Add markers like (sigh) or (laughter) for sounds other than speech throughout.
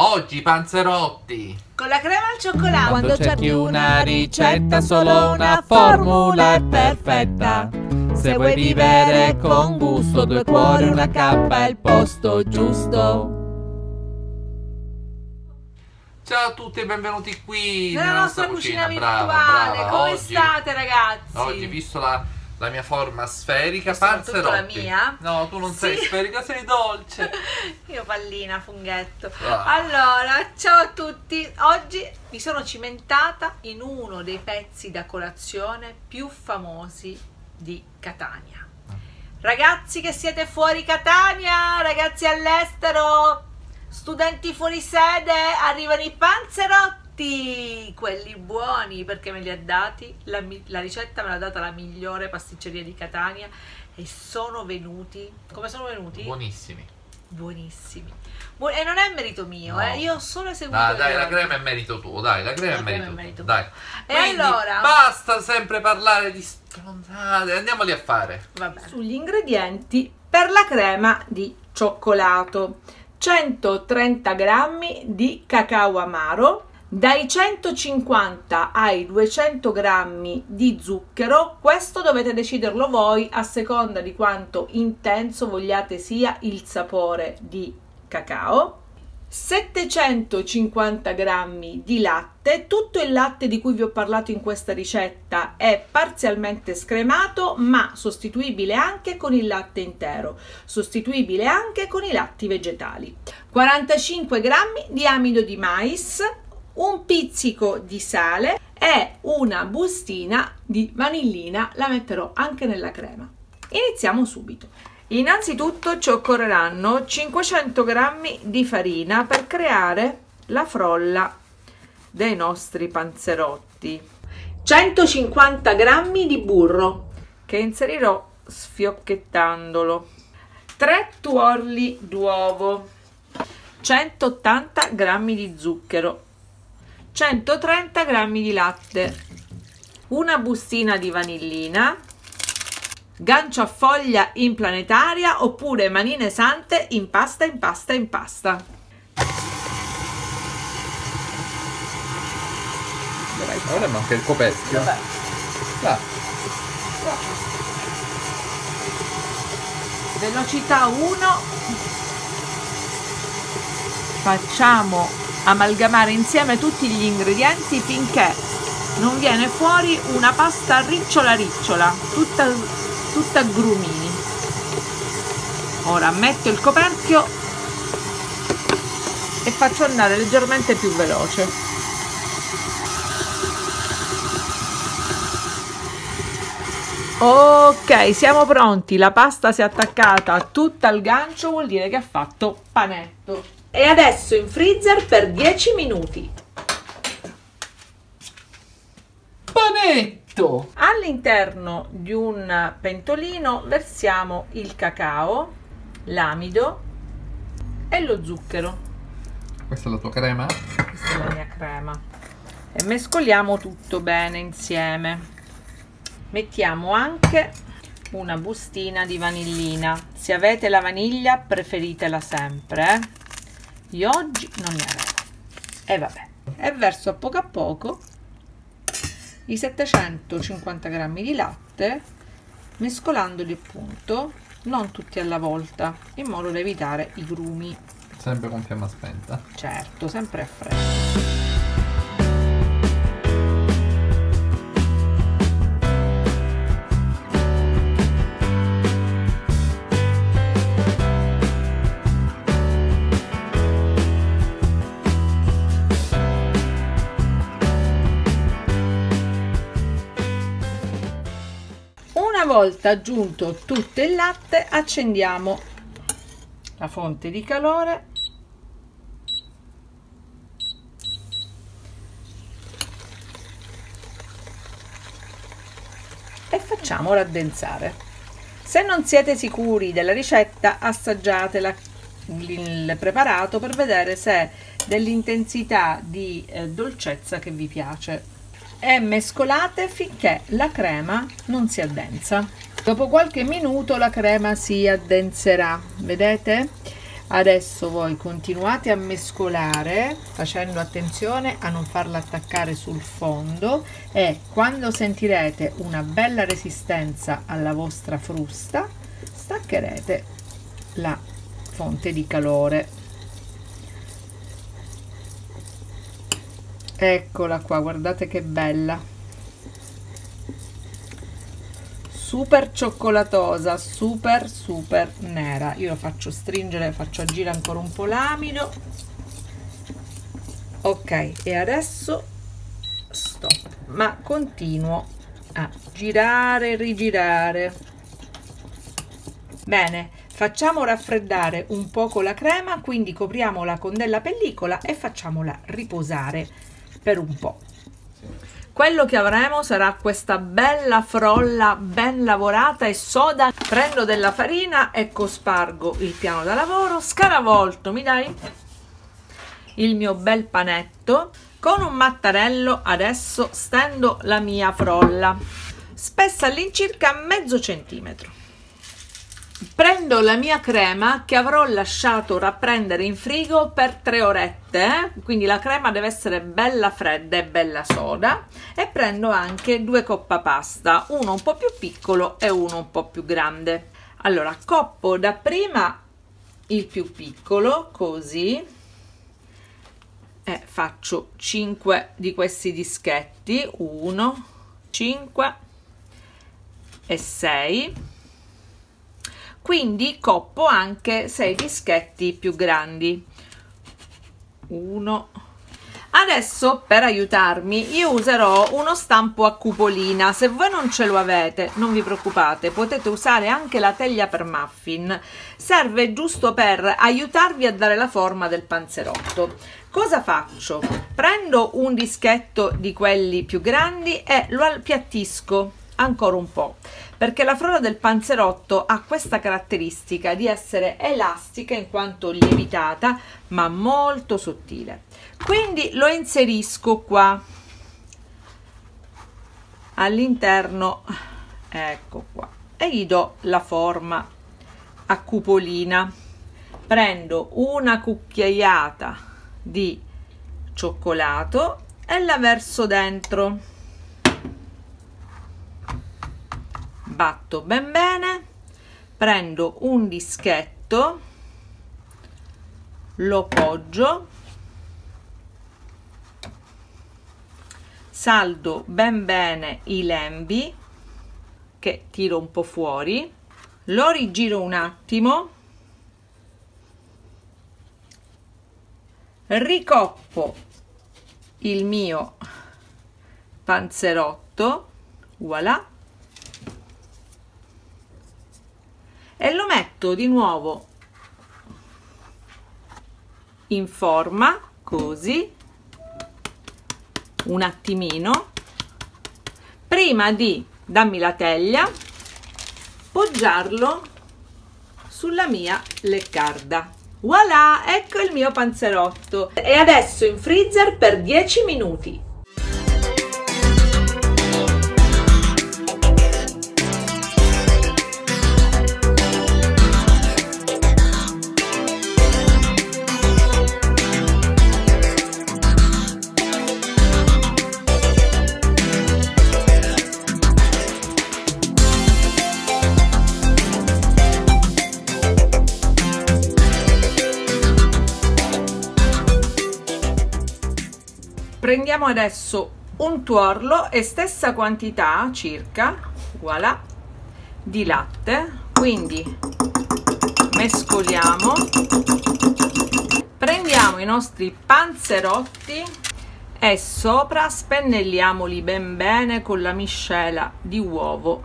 Oggi panzerotti. Con la crema al cioccolato. Quando cerchi una ricetta, solo una formula è perfetta. Se vuoi vivere con gusto, due cuori, una cappa è il posto giusto. Ciao a tutti e benvenuti qui Nella nostra cucina, virtuale. Brava, brava. Come Oggi- state, ragazzi? Oggi, visto la, la mia forma sferica, panzerotti. la mia? No, tu non sei Sì. sferica, sei dolce. (laughs) Io pallina, funghetto. Ah. Allora, ciao a tutti. Oggi mi sono cimentata in uno dei pezzi da colazione più famosi di Catania. Ragazzi che siete fuori Catania, ragazzi all'estero, studenti fuori sede, arrivano i panzerotti, quelli buoni perché me li ha dati, la, la ricetta me l'ha data la migliore pasticceria di Catania e sono venuti, come sono venuti? Buonissimi. buonissimi. Bu- e non è merito mio, No. eh, io ho solo eseguito. Dai, dai, la crema è merito tuo, dai, la crema La è crema merito è tuo. merito Dai. E Quindi, allora? basta sempre parlare di stronzate, andiamoli a fare. Vabbè. sugli ingredienti per la crema di cioccolato 130 g di cacao amaro dai 150 ai 200 g di zucchero questo dovete deciderlo voi a seconda di quanto intenso vogliate sia il sapore di cacao. 750 g di latte, tutto il latte di cui vi ho parlato in questa ricetta è parzialmente scremato ma sostituibile anche con il latte intero, sostituibile anche con i latti vegetali. 45 g di amido di mais, un pizzico di sale e una bustina di vanillina, la metterò anche nella crema. Iniziamo subito. Innanzitutto ci occorreranno 500 g di farina per creare la frolla dei nostri panzerotti. 150 g di burro che inserirò sfiocchettandolo. 3 tuorli d'uovo. 180 g di zucchero. 130 g di latte. Una bustina di vanillina gancio a foglia in planetaria oppure manine sante in pasta in pasta in pasta. Ora manca il coperchio. Vabbè. Là. Velocità 1. Facciamo amalgamare insieme tutti gli ingredienti finché non viene fuori una pasta ricciola ricciola, tutta, tutta grumini. Ora metto il coperchio e faccio andare leggermente più veloce. Ok, siamo pronti. La pasta si è attaccata tutta al gancio, vuol dire che ha fatto panetto. E adesso in freezer per 10 minuti. Panetto! All'interno di un pentolino versiamo il cacao, l'amido e lo zucchero. Questa è la tua crema? Questa è la mia crema. E mescoliamo tutto bene insieme. Mettiamo anche una bustina di vanillina. Se avete la vaniglia, preferitela sempre. eh. Io oggi non ne avevo. E vabbè. E verso a poco a poco i 750 g di latte, mescolandoli appunto, non tutti alla volta, in modo da evitare i grumi. Sempre con fiamma spenta. Certo, sempre a freddo. Volta aggiunto tutto il latte, accendiamo la fonte di calore. E facciamo raddensare. Se non siete sicuri della ricetta, assaggiate la- il preparato per vedere se dell'intensità di eh, dolcezza che vi piace e mescolate finché la crema non si addensa. Dopo qualche minuto la crema si addenserà, vedete? Adesso voi continuate a mescolare facendo attenzione a non farla attaccare sul fondo e quando sentirete una bella resistenza alla vostra frusta staccherete la fonte di calore. Eccola qua, guardate che bella. super cioccolatosa super super nera. Io lo faccio stringere faccio agire ancora un po l'amido. Ok e adesso stop. Ma continuo a girare rigirare. Bene facciamo raffreddare un poco la crema quindi copriamola con della pellicola e facciamola riposare per un po' quello che avremo sarà questa bella frolla ben lavorata e soda. Prendo della farina e cospargo il piano da lavoro. Scaravolto mi dai? Il mio bel panetto. Con un mattarello adesso stendo la mia frolla. Spessa all'incirca mezzo centimetro prendo la mia crema che avrò lasciato rapprendere in frigo per tre orette eh? quindi la crema deve essere bella fredda e bella soda. E prendo anche due coppa pasta uno un po più piccolo e uno un po più grande. Allora coppo dapprima il più piccolo così. E faccio 5 di questi dischetti 1 5 e 6 quindi coppo anche 6 dischetti più grandi. 1 adesso per aiutarmi io userò uno stampo a cupolina. Se voi non ce lo avete non vi preoccupate potete usare anche la teglia per muffin. Serve giusto per aiutarvi a dare la forma del panzerotto. Cosa faccio? Prendo un dischetto di quelli più grandi e lo appiattisco ancora un po' perché la frolla del panzerotto ha questa caratteristica di essere elastica in quanto lievitata ma molto sottile. Quindi lo inserisco qua. All'interno ecco qua. E gli do la forma a cupolina. Prendo una cucchiaiata di cioccolato e la verso dentro batto ben bene prendo un dischetto lo poggio saldo ben bene i lembi che tiro un po' fuori lo rigiro un attimo ricoppo il mio panzerotto voilà e lo metto di nuovo in forma così un attimino. Prima di dammi la teglia poggiarlo sulla mia leccarda. Voilà ecco il mio panzerotto. E adesso in freezer per 10 minuti prendiamo adesso un tuorlo e stessa quantità circa voilà di latte. Quindi mescoliamo. Prendiamo i nostri panzerotti e sopra spennelliamoli ben bene con la miscela di uovo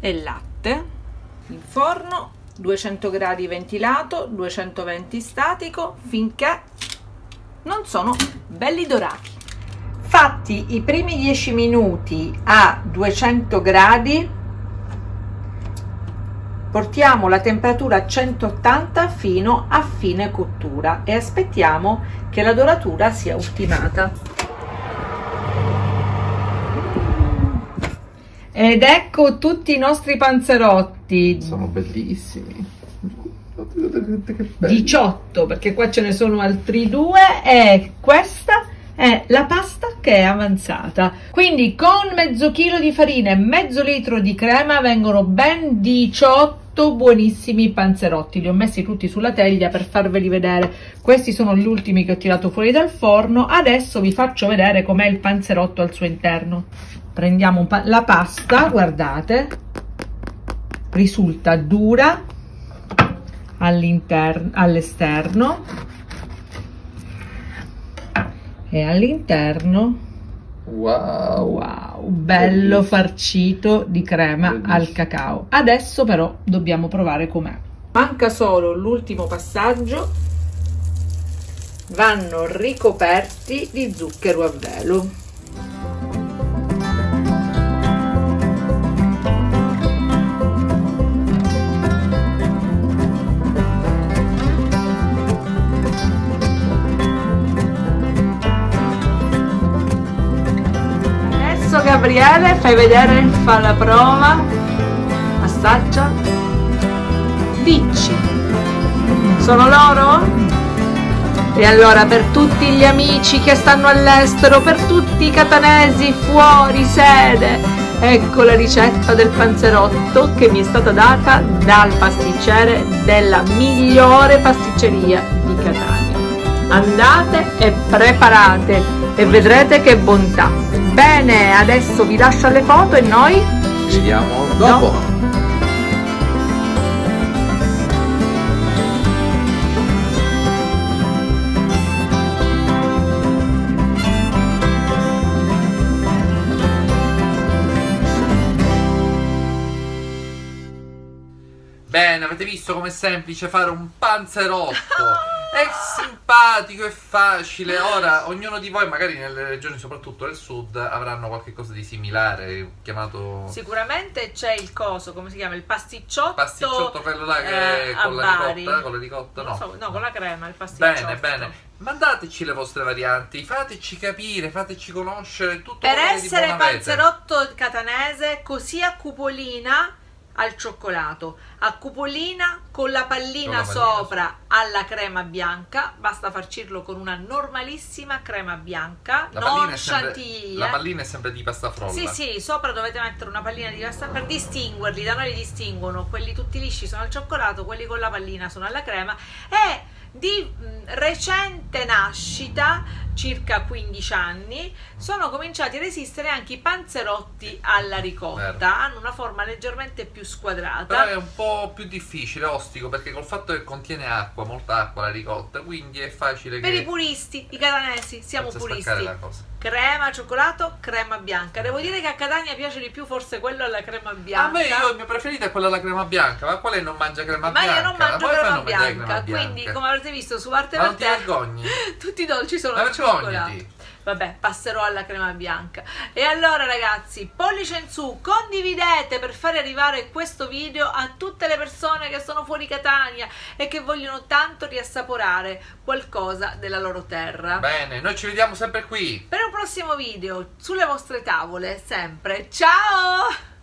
e latte in forno 200 gradi ventilato 220 statico finché non sono belli dorati. Fatti i primi 10 minuti a 200 gradi portiamo la temperatura a 180 fino a fine cottura e aspettiamo che la doratura sia ultimata. Ed ecco tutti i nostri panzerotti panzerotti Sono bellissimi. Guardate che belli. 18 perché qua ce ne sono altri due e questa è la pasta che è avanzata. Quindi con mezzo chilo di farina e mezzo litro di crema vengono ben 18 buonissimi panzerotti. Li ho messi tutti sulla teglia per farveli vedere. Questi sono gli ultimi che ho tirato fuori dal forno. Adesso vi faccio vedere com'è il panzerotto al suo interno. Prendiamo la pasta guardate risulta dura all'interno all'esterno e all'interno Wow. wow bello farcito di crema Bellissimo. al cacao. Adesso però dobbiamo provare com'è. Manca solo l'ultimo passaggio. Vanno ricoperti di zucchero a velo Gabriele fai vedere, fa la prova, assaggia. Dici, sono loro? E allora per tutti gli amici che stanno all'estero, per tutti i catanesi fuori sede, ecco la ricetta del panzerotto che mi è stata data dal pasticcere della migliore pasticceria di Catania. Andate e preparate e vedrete che bontà. Bene, adesso vi lascio alle foto e noi Ci vediamo dopo. Bene, avete visto com'è semplice fare un panzerotto? (laughs) È simpatico e facile. Ora, ognuno di voi, magari nelle regioni, soprattutto del sud, avranno qualcosa di similare, chiamato Sicuramente c'è il coso, come si chiama? Il pasticciotto. pasticciotto, quello là che eh, con la Bari. ricotta, con la ricotta, no. so, no, con la crema, il pasticciotto. Bene, bene. Mandateci le vostre varianti, fateci capire, fateci conoscere tutto Per quello che di essere panzerotto catanese, così a cupolina al cioccolato, a cupolina con la pallina, Con la pallina sopra alla crema bianca, basta farcirlo con una normalissima crema bianca, La non chantilly. la pallina è sempre di pasta frolla. Sì, sì, sopra dovete mettere una pallina di pasta per distinguerli, da noi li distinguono, quelli tutti lisci sono al cioccolato, quelli con la pallina sono alla crema e di recente nascita, circa 15 anni, sono cominciati ad esistere anche i panzerotti alla ricotta, Vero. hanno una forma leggermente più Però squadrata. è un po' più difficile, ostico, perché col fatto che contiene acqua, molta acqua la ricotta, quindi è facile Per che i puristi, i catanesi, siamo puristi. Crema, cioccolato, crema bianca. Devo dire che a Catania piace di più forse quello alla crema A bianca. me io, il mio preferito è quello alla crema bianca, ma quale non mangia crema Ma bianca? io non mangio crema bianca, crema bianca. quindi come avrete visto su Arte Ma non ti vergogni? (laughs) tutti i dolci sono Ma al cioccolato. vergognati! Vabbè, passerò alla crema bianca. E allora ragazzi, pollice in su, condividete per fare arrivare questo video a tutte le persone che sono fuori Catania e che vogliono tanto riassaporare qualcosa della loro terra. Bene, noi ci vediamo sempre qui. Per un prossimo video sulle vostre tavole, sempre. Ciao!